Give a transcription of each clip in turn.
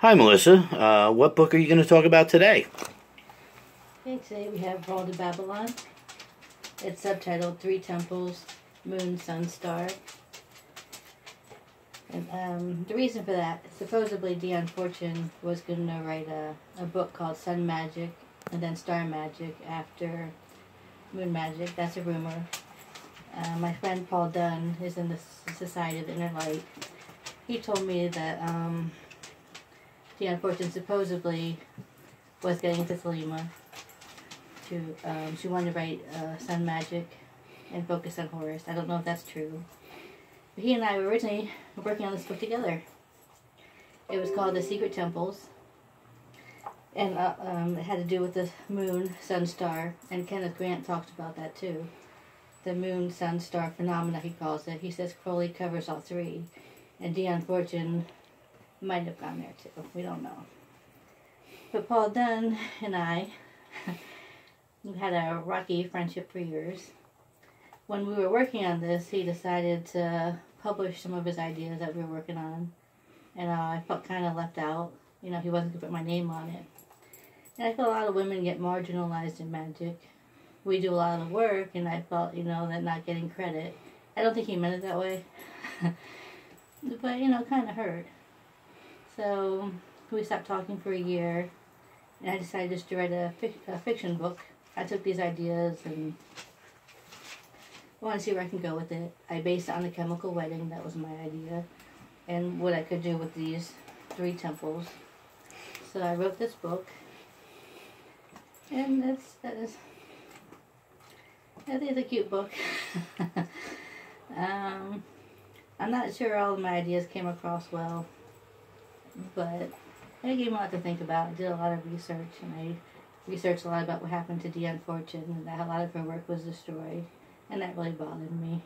Hi, Melissa. Uh, what book are you going to talk about today? Today we have Vault of Babalon. It's subtitled Three Temples, Moon, Sun, Star. And um, the reason for that, supposedly Dion Fortune was going to write a, a book called Sun Magic and then Star Magic after Moon Magic. That's a rumor. Uh, my friend Paul Dunn is in the Society of Inner Light. He told me that um, Dion Fortune supposedly was getting into Thelema. To um, she wanted to write uh, Sun Magic and focus on Horus. I don't know if that's true. But he and I were originally working on this book together. It was called The Secret Temples. And uh, um, it had to do with the moon, sun, star. And Kenneth Grant talks about that too. The moon, sun, star phenomena, he calls it. He says Crowley covers all three. And Dion Fortune might have gone there too. We don't know. But Paul Dunn and I we had a rocky friendship for years. When we were working on this, he decided to publish some of his ideas that we were working on. And uh, I felt kind of left out. You know, he wasn't going to put my name on it. And I feel a lot of women get marginalized in magic. We do a lot of work, and I felt, you know, that not getting credit. I don't think he meant it that way. but, you know, kind of hurt. So we stopped talking for a year, and I decided just to write a, fic- a fiction book. I took these ideas and I want to see where I can go with it. I based it on the chemical wedding, that was my idea, and what I could do with these three temples. So I wrote this book, and that's that is. I think it's a cute book. um, I'm not sure all of my ideas came across well but I gave me a lot to think about. I did a lot of research, and I researched a lot about what happened to Dion Fortune, and that a lot of her work was destroyed, and that really bothered me.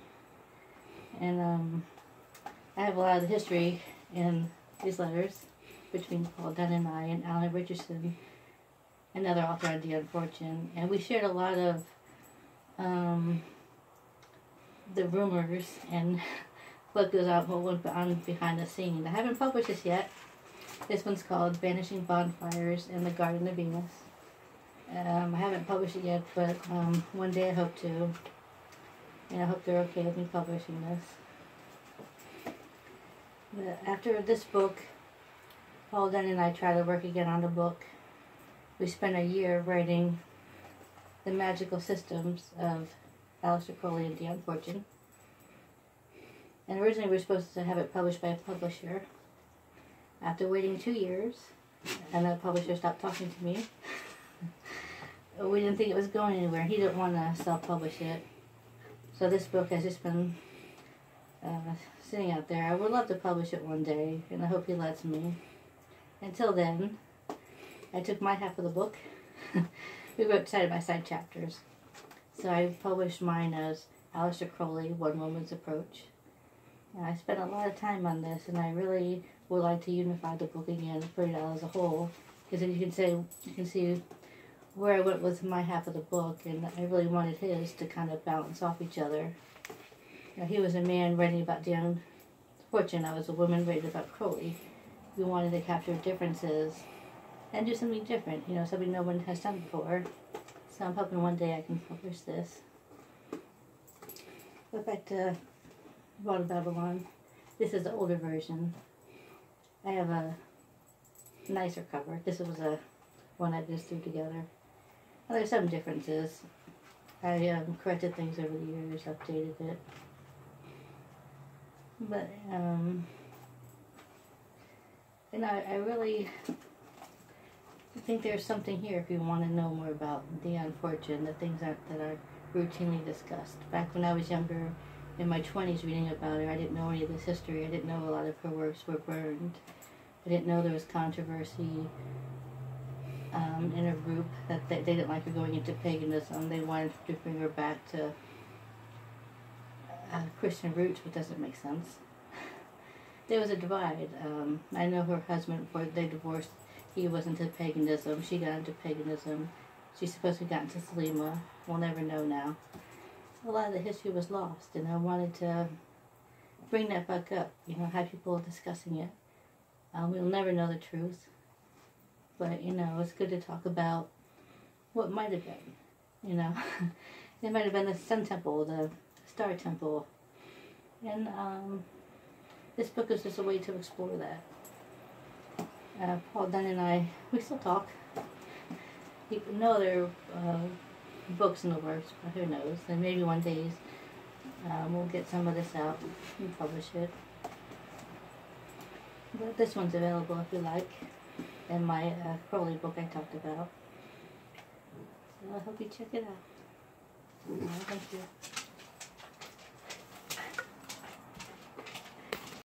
And um, I have a lot of the history in these letters between Paul Dunn and I, and Alan Richardson, another author on Dion Fortune, and we shared a lot of um, the rumors and what goes on, what went on behind the scenes. I haven't published this yet. This one's called Vanishing Bonfires in the Garden of Venus. Um, I haven't published it yet, but um, one day I hope to. And I hope they're okay with me publishing this. But after this book, Paul Dunn and I tried to work again on the book. We spent a year writing the magical systems of Aleister Crowley and Dion Fortune. And originally we were supposed to have it published by a publisher. After waiting two years, and the publisher stopped talking to me, we didn't think it was going anywhere. He didn't want to self-publish it. So this book has just been uh, sitting out there. I would love to publish it one day, and I hope he lets me. Until then, I took my half of the book. we wrote side-by-side chapters. So I published mine as Aleister Crowley, One Woman's Approach. And I spent a lot of time on this, and I really would like to unify the book again, put it out as a whole, because then you can say you can see where I went with my half of the book, and I really wanted his to kind of balance off each other. You know, he was a man writing about Dion Fortune. I was a woman writing about Crowley. We wanted to capture differences and do something different, you know, something no one has done before. So I'm hoping one day I can publish this. Go back to of Babalon. This is the older version. I have a nicer cover. This was a one I just threw together. Well, there's some differences. I um, corrected things over the years, updated it. But, um, you know, I, I really think there's something here if you want to know more about Dion Fortune, the things that, that are routinely discussed. Back when I was younger, in my 20s reading about her. I didn't know any of this history. I didn't know a lot of her works were burned. I didn't know there was controversy um, in her group that they, they, didn't like her going into paganism. They wanted to bring her back to uh, Christian roots, which doesn't make sense. There was a divide. Um, I know her husband, they divorced, he was into paganism. She got into paganism. She supposed to got into Thelema. We'll never know now a lot of the history was lost, and I wanted to bring that back up, you know, have people discussing it. Um, we'll never know the truth. But, you know, it's good to talk about what might have been. You know, it might have been the Sun Temple, the Star Temple. And um, this book is just a way to explore that. Uh, Paul Dunn and I, we still talk. No other uh, books in the works, but who knows? And maybe one day um, we'll get some of this out and publish it. But this one's available if you like, and my uh, Crowley book I talked about. So I hope you check it out. Uh, thank you.